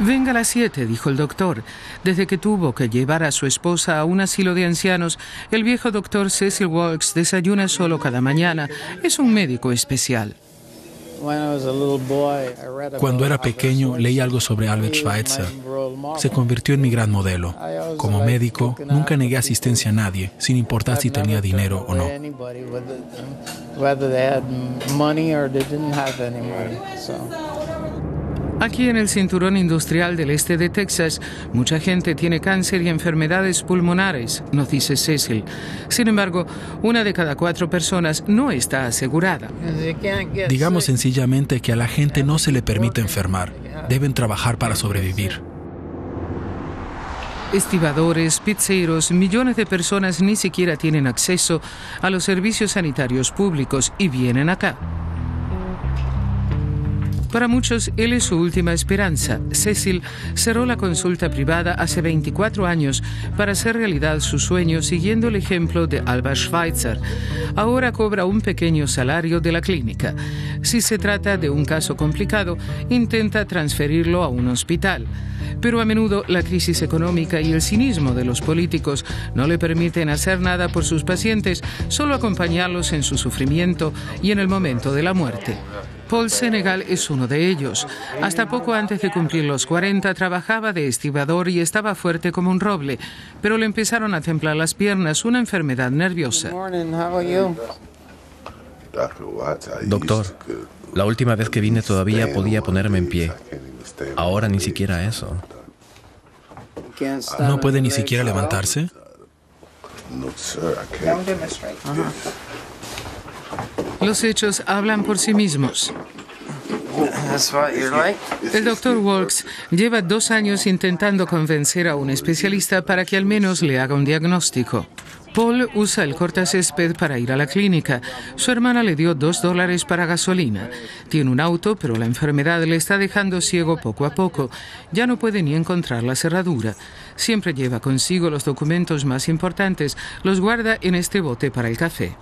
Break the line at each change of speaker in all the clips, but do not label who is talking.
Venga a las siete, dijo el doctor. Desde que tuvo que llevar a su esposa a un asilo de ancianos, el viejo doctor Cecil Walks desayuna solo cada mañana. Es un médico especial.
Cuando era pequeño leí algo sobre Albert Schweitzer. Se convirtió en mi gran modelo. Como médico, nunca negué asistencia a nadie, sin importar si tenía dinero o no.
Aquí en el cinturón industrial del este de Texas, mucha gente tiene cáncer y enfermedades pulmonares, nos dice Cecil. Sin embargo, una de cada cuatro personas no está asegurada.
Digamos sencillamente que a la gente no se le permite enfermar. Deben trabajar para sobrevivir.
Estibadores, pizzeros, millones de personas ni siquiera tienen acceso a los servicios sanitarios públicos y vienen acá. Para muchos, él es su última esperanza. Cecil cerró la consulta privada hace 24 años para hacer realidad su sueño siguiendo el ejemplo de Alba Schweitzer. Ahora cobra un pequeño salario de la clínica. Si se trata de un caso complicado, intenta transferirlo a un hospital pero a menudo la crisis económica y el cinismo de los políticos no le permiten hacer nada por sus pacientes, solo acompañarlos en su sufrimiento y en el momento de la muerte. Paul Senegal es uno de ellos. Hasta poco antes de cumplir los 40 trabajaba de estibador y estaba fuerte como un roble, pero le empezaron a templar las piernas, una enfermedad nerviosa.
Doctor, la última vez que vine todavía podía ponerme en pie. Ahora ni siquiera eso.
¿No puede ni siquiera levantarse?
Los hechos hablan por sí mismos. El doctor Walks lleva dos años intentando convencer a un especialista para que al menos le haga un diagnóstico. Paul usa el cortacésped para ir a la clínica. Su hermana le dio dos dólares para gasolina. Tiene un auto, pero la enfermedad le está dejando ciego poco a poco. Ya no puede ni encontrar la cerradura. Siempre lleva consigo los documentos más importantes. Los guarda en este bote para el café.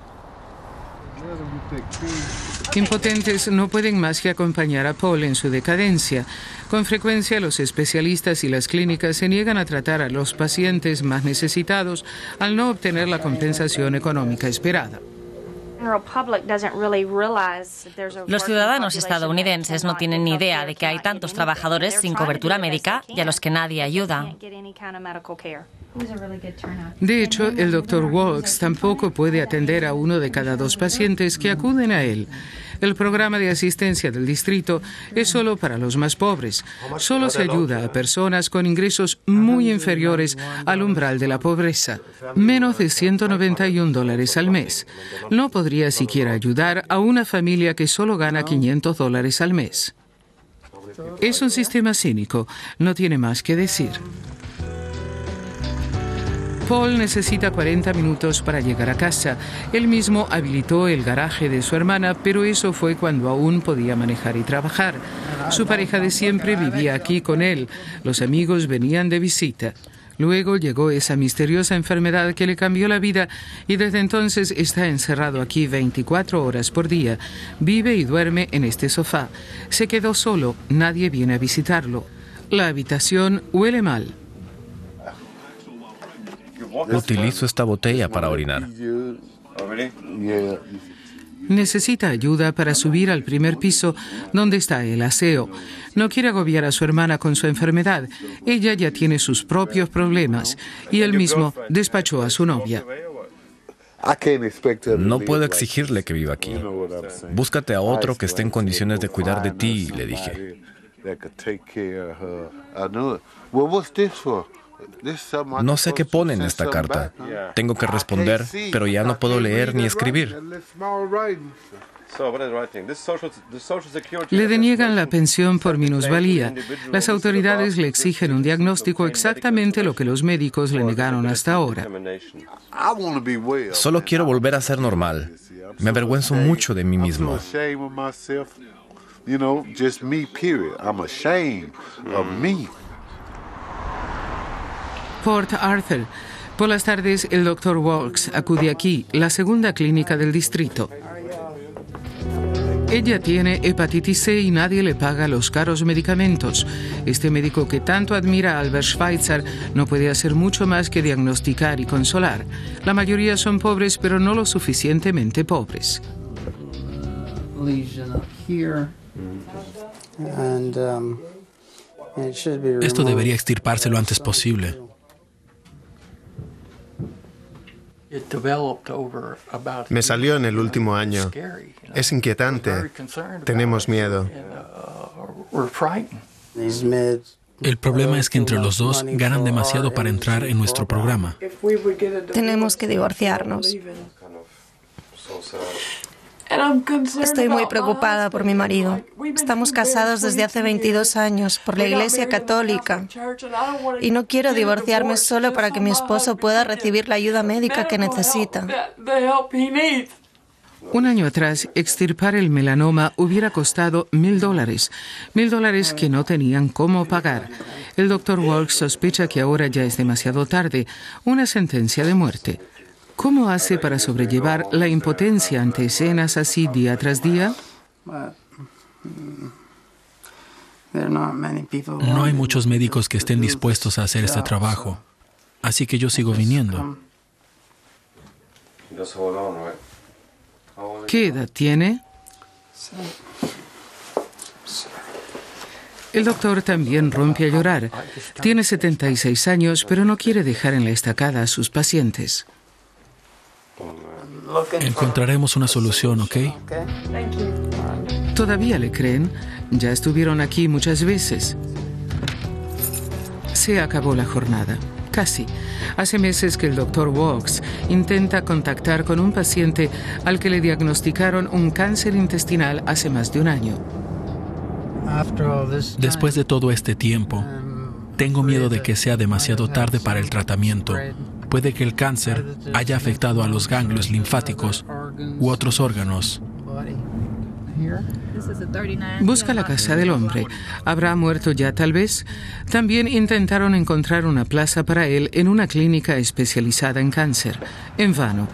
Impotentes no pueden más que acompañar a Paul en su decadencia. Con frecuencia los especialistas y las clínicas se niegan a tratar a los pacientes más necesitados al no obtener la compensación económica esperada.
Los ciudadanos estadounidenses no tienen ni idea de que hay tantos trabajadores sin cobertura médica y a los que nadie ayuda.
De hecho, el doctor Walks tampoco puede atender a uno de cada dos pacientes que acuden a él. El programa de asistencia del distrito es solo para los más pobres. Solo se ayuda a personas con ingresos muy inferiores al umbral de la pobreza, menos de 191 dólares al mes. No podría siquiera ayudar a una familia que solo gana 500 dólares al mes. Es un sistema cínico, no tiene más que decir. Paul necesita 40 minutos para llegar a casa. Él mismo habilitó el garaje de su hermana, pero eso fue cuando aún podía manejar y trabajar. Su pareja de siempre vivía aquí con él. Los amigos venían de visita. Luego llegó esa misteriosa enfermedad que le cambió la vida y desde entonces está encerrado aquí 24 horas por día. Vive y duerme en este sofá. Se quedó solo, nadie viene a visitarlo. La habitación huele mal.
Utilizo esta botella para orinar.
Necesita ayuda para subir al primer piso donde está el aseo. No quiere agobiar a su hermana con su enfermedad. Ella ya tiene sus propios problemas y él mismo despachó a su novia.
No puedo exigirle que viva aquí. Búscate a otro que esté en condiciones de cuidar de ti, le dije. No sé qué pone en esta carta. Tengo que responder, pero ya no puedo leer ni escribir.
Le deniegan la pensión por minusvalía. Las autoridades le exigen un diagnóstico exactamente lo que los médicos le negaron hasta ahora.
Solo quiero volver a ser normal. Me avergüenzo mucho de mí mismo.
Port Arthur. Por las tardes, el doctor Walks acude aquí, la segunda clínica del distrito. Ella tiene hepatitis C y nadie le paga los caros medicamentos. Este médico que tanto admira Albert Schweitzer no puede hacer mucho más que diagnosticar y consolar. La mayoría son pobres, pero no lo suficientemente pobres.
Esto debería extirparse lo antes posible.
Me salió en el último año. Es inquietante. Tenemos miedo.
El problema es que entre los dos ganan demasiado para entrar en nuestro programa.
Tenemos que divorciarnos. Estoy muy preocupada por mi marido. Estamos casados desde hace 22 años por la Iglesia Católica y no quiero divorciarme solo para que mi esposo pueda recibir la ayuda médica que necesita.
Un año atrás, extirpar el melanoma hubiera costado mil dólares, mil dólares que no tenían cómo pagar. El doctor Walsh sospecha que ahora ya es demasiado tarde, una sentencia de muerte. ¿Cómo hace para sobrellevar la impotencia ante escenas así día tras día?
No hay muchos médicos que estén dispuestos a hacer este trabajo, así que yo sigo viniendo.
¿Qué edad tiene? El doctor también rompe a llorar. Tiene 76 años, pero no quiere dejar en la estacada a sus pacientes.
Encontraremos una solución, ¿ok?
¿Todavía le creen? Ya estuvieron aquí muchas veces. Se acabó la jornada. Casi. Hace meses que el doctor Walks intenta contactar con un paciente al que le diagnosticaron un cáncer intestinal hace más de un año.
Después de todo este tiempo, tengo miedo de que sea demasiado tarde para el tratamiento puede que el cáncer haya afectado a los ganglios linfáticos u otros órganos.
Busca la casa del hombre. ¿Habrá muerto ya tal vez? También intentaron encontrar una plaza para él en una clínica especializada en cáncer. En vano.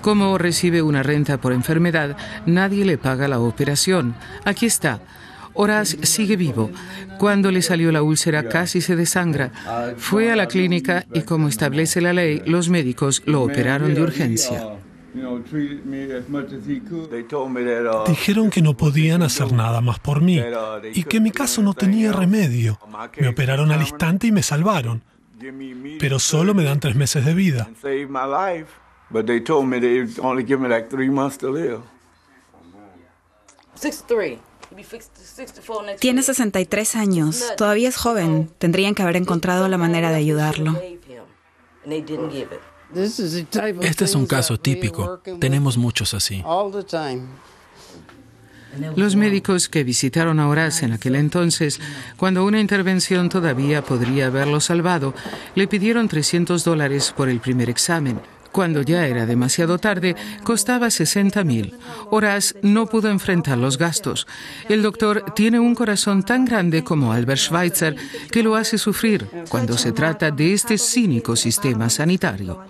Como recibe una renta por enfermedad, nadie le paga la operación. Aquí está. Horaz sigue vivo. Cuando le salió la úlcera casi se desangra. Fue a la clínica y como establece la ley, los médicos lo operaron de urgencia.
Dijeron que no podían hacer nada más por mí y que mi caso no tenía remedio. Me operaron al instante y me salvaron. Pero solo me dan tres meses de vida.
Tiene 63 años, todavía es joven. Tendrían que haber encontrado la manera de ayudarlo.
Este es un caso típico. Tenemos muchos así.
Los médicos que visitaron a Horace en aquel entonces, cuando una intervención todavía podría haberlo salvado, le pidieron 300 dólares por el primer examen. Cuando ya era demasiado tarde, costaba 60 mil. Horas no pudo enfrentar los gastos. El doctor tiene un corazón tan grande como Albert Schweitzer que lo hace sufrir cuando se trata de este cínico sistema sanitario.